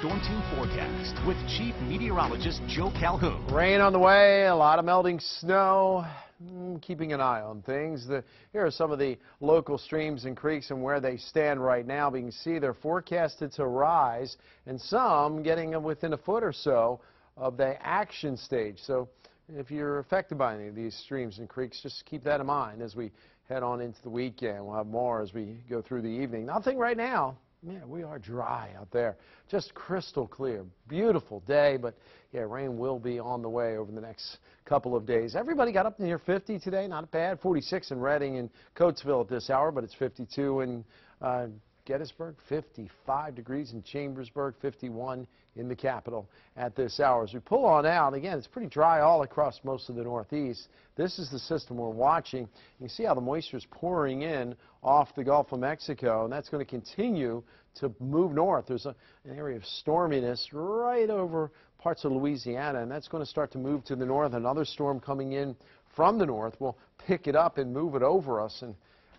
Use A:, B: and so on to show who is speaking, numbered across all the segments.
A: Storm Team Forecast with Chief Meteorologist Joe Calhoun.
B: Rain on the way, a lot of melting snow. Mm, Keeping an eye on things. The, here are some of the local streams and creeks and where they stand right now. We can see they're forecasted to rise, and some getting within a foot or so of the action stage. So if you're affected by any of these streams and creeks, just keep that in mind as we head on into the weekend. We'll have more as we go through the evening. Nothing right now. Yeah, we are dry out there. Just crystal clear. Beautiful day, but yeah, rain will be on the way over the next couple of days. Everybody got up near 50 today. Not bad. 46 in Reading and Coatesville at this hour, but it's 52 in uh, Gettysburg, 55 degrees in Chambersburg, 51 in the capital at this hour. As we pull on out, again, it's pretty dry all across most of the Northeast. This is the system we're watching. You can see how the moisture is pouring in off the Gulf of Mexico, and that's going to continue to move north. There's a, an area of storminess right over parts of Louisiana, and that's going to start to move to the north. Another storm coming in from the north will pick it up and move it over us. And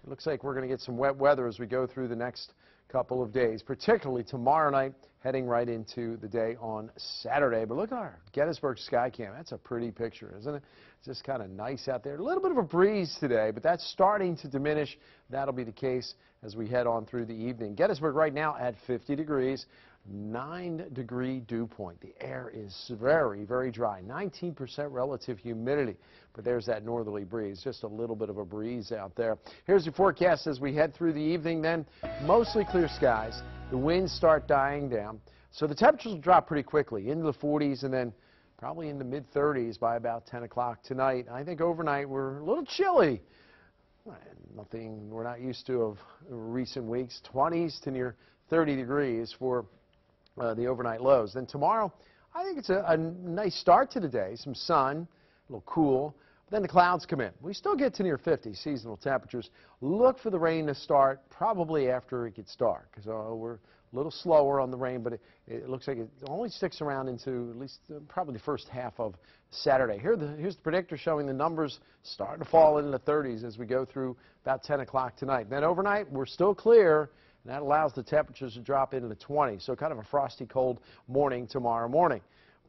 B: it looks like we're going to get some wet weather as we go through the next couple of days, particularly tomorrow night, heading right into the day on Saturday. But look at our Gettysburg Skycam. That's a pretty picture, isn't it? It's just kind of nice out there. A little bit of a breeze today, but that's starting to diminish. That'll be the case as we head on through the evening. Gettysburg right now at 50 degrees. 9 degree dew point. The air is very, very dry. 19% relative humidity. But there's that northerly breeze. Just a little bit of a breeze out there. Here's your forecast as we head through the evening then. Mostly clear skies. The winds start dying down. So the temperatures will drop pretty quickly into the 40s and then probably in the mid 30s by about 10 o'clock tonight. I think overnight we're a little chilly. Nothing we're not used to of recent weeks. 20s to near 30 degrees for uh, the overnight lows. Then tomorrow, I think it's a, a, nice start to the day. Some sun, a little cool. Then the clouds come in. We still get to near 50 seasonal temperatures. Look for the rain to start probably after it gets dark. So we're a little slower on the rain, but it, it looks like it only sticks around into at least uh, probably the first half of Saturday. Here the, here's the predictor showing the numbers starting to fall into the 30s as we go through about 10 o'clock tonight. Then overnight, we're still clear. And that allows the temperatures to drop into the 20s. So kind of a frosty cold morning tomorrow morning.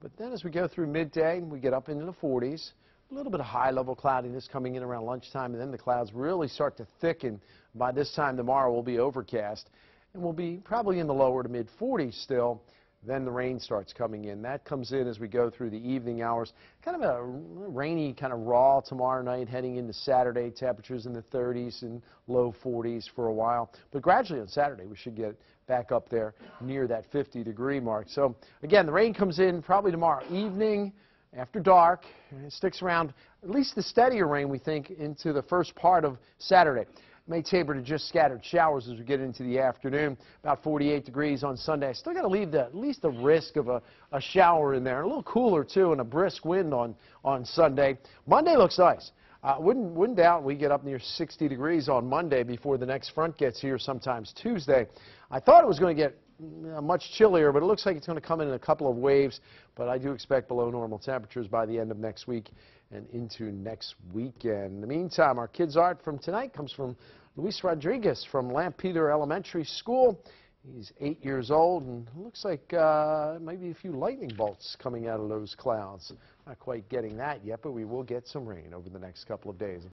B: But then as we go through midday, we get up into the 40s. A little bit of high-level cloudiness coming in around lunchtime, and then the clouds really start to thicken. By this time tomorrow, we'll be overcast, and we'll be probably in the lower to mid-40s still. Then the rain starts coming in. That comes in as we go through the evening hours. Kind of a rainy, kind of raw tomorrow night heading into Saturday. Temperatures in the 30s and low 40s for a while. But gradually on Saturday, we should get back up there near that 50 degree mark. So again, the rain comes in probably tomorrow evening after dark. It sticks around, at least the steadier rain, we think, into the first part of Saturday may taper to just scattered showers as we get into the afternoon. About 48 degrees on Sunday. Still got to leave the, at least the risk of a, a shower in there. A little cooler, too, and a brisk wind on, on Sunday. Monday looks nice. Uh, wouldn't, wouldn't doubt we get up near 60 degrees on Monday before the next front gets here sometimes Tuesday. I thought it was going to get uh, much chillier, but it looks like it's going to come in in a couple of waves. But I do expect below normal temperatures by the end of next week and into next weekend. In the meantime, our kids' art from tonight comes from Luis Rodriguez from Lampeter Elementary School. He's eight years old and looks like uh, maybe a few lightning bolts coming out of those clouds. Not quite getting that yet, but we will get some rain over the next couple of days.